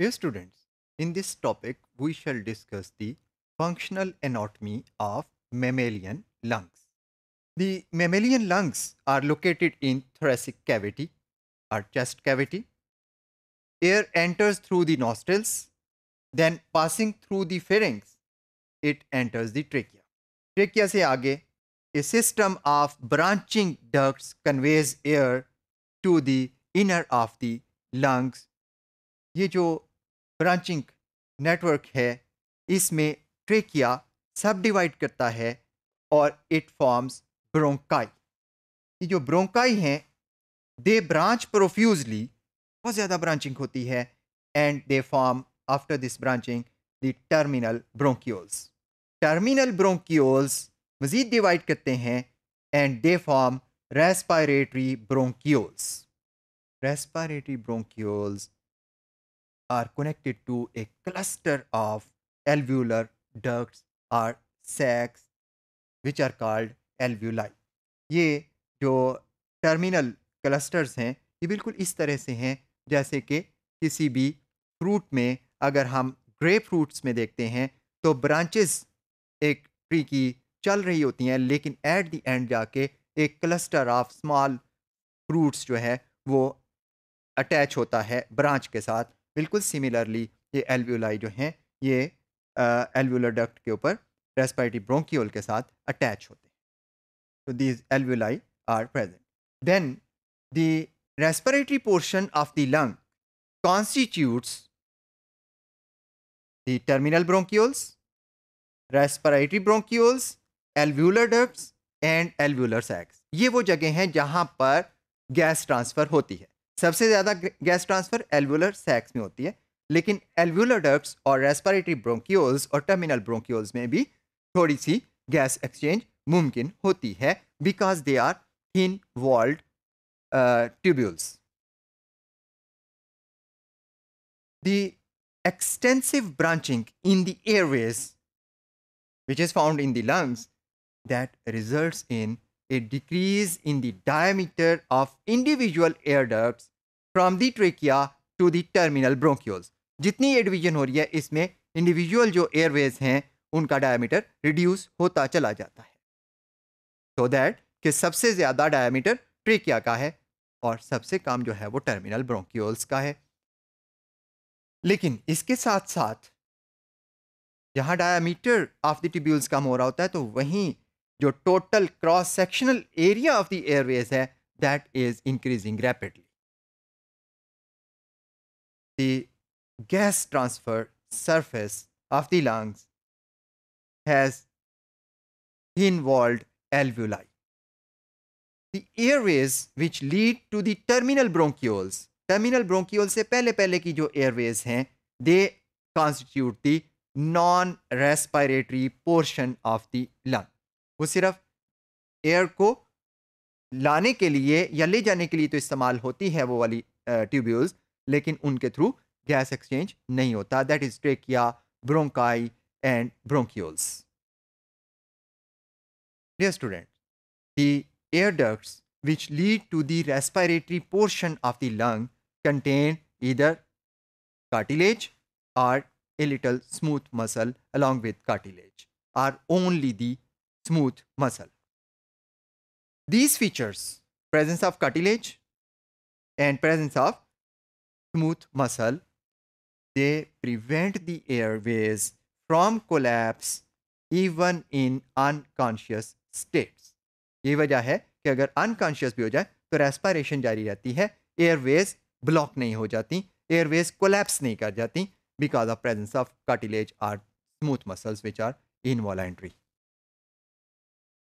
Dear students, in this topic we shall discuss the functional anatomy of mammalian lungs. The mammalian lungs are located in thoracic cavity or chest cavity. Air enters through the nostrils, then passing through the pharynx, it enters the trachea. Trachea se aage, a system of branching ducts conveys air to the inner of the lungs. ये जो branching network है। इसमें trachea सब divide करता है और it forms bronchi. ये जो ब्रोंकाई हैं, दे ब्रांच प्रोफ्यूजली, बहुत ज़्यादा ब्रांचिंग होती है and they form after this branching the terminal bronchioles terminal bronchioles मज़ीद डिवाइड करते हैं and they form respiratory bronchioles respiratory bronchioles are connected to a cluster of alveolar ducts or sacs, which are called alveoli. ये जो terminal clusters हैं, ये बिल्कुल इस तरह से हैं, जैसे कि किसी भी फ्रूट में अगर हम ग्रे फ्रूट्स में देखते हैं तो ब्रांचेस एक ट्री की चल रही होती हैं, लेकिन एट द एंड जाके एक क्लस्टर ऑफ़ स्मॉल फ्रूट्स जो है, वो अटैच होता है ब्रांच के साथ बिल्कुल सिमिलरली ये एल्व्यूलाई जो हैं ये एल्व्यूलर डक्ट के ऊपर रेस्पायरेटरी ब्रोंकियोल के साथ अटैच होते हैं। तो these alveoli are present then the respiratory portion of the lung constitutes the terminal bronchioles, respiratory bronchioles, alveolar ducts and alveolar sacs. ये वो जगह हैं जहाँ पर गैस ट्रांसफ़र होती है। सबसे ज़्यादा गैस ट्रांसफ़र एल्वुलर सैक्स में होती है, लेकिन एल्वुलर डक्ट्स और रेस्पिरेटरी ब्रोंकियोल्स और टर्मिनल ब्रोंकियोल्स में भी थोड़ी सी गैस एक्सचेंज मुमकिन होती है because they are thin walled tubules the extensive branching in the airways, which is found in the lungs, that results in a decrease in the diameter of individual air ducts from the trachea to the terminal bronchioles. जितनी division हो रही है, इसमें individual जो airways हैं, उनका diameter reduce होता चला जाता है तो दैट कि सबसे ज़्यादा डायमीटर ट्रेकिया का है और सबसे कम जो है, वो टर्मिनल ब्रोंकियोल्स का है लेकिन इसके साथ साथ जहाँ डायमीटर ऑफ़ द ट्यूब्यूल्स कम हो रहा होता है तो वहीं जो total cross sectional area of the airways है that is increasing rapidly the gas transfer surface of the lungs has involve alveoli the airways which lead to the terminal bronchioles terminal bronchiole से पहले पहले की जो airways हैं they constitute the non respiratory portion of the lung वो सिर्फ़ air को लाने के लिए या ले जाने के लिए तो इस्तेमाल होती है वो वाली ट्यूब्यूल्स लेकिन उनके थ्रू गैस एक्सचेंज नहीं होता। That is trachea bronchi and bronchioles dear student the air ducts which lead to the respiratory portion of the lung contain either cartilage or a little smooth muscle along with cartilage or only the smooth muscle. These features, presence of cartilage and presence of smooth muscle, they prevent the airways from collapse even in unconscious states. ये वजह है कि अगर unconscious भी हो जाए तो respiration जारी रहती है एयरवेज ब्लॉक नहीं हो जाती एयरवेज कोलैप्स नहीं कर जाती because of presence of cartilage or smooth muscles which are involuntary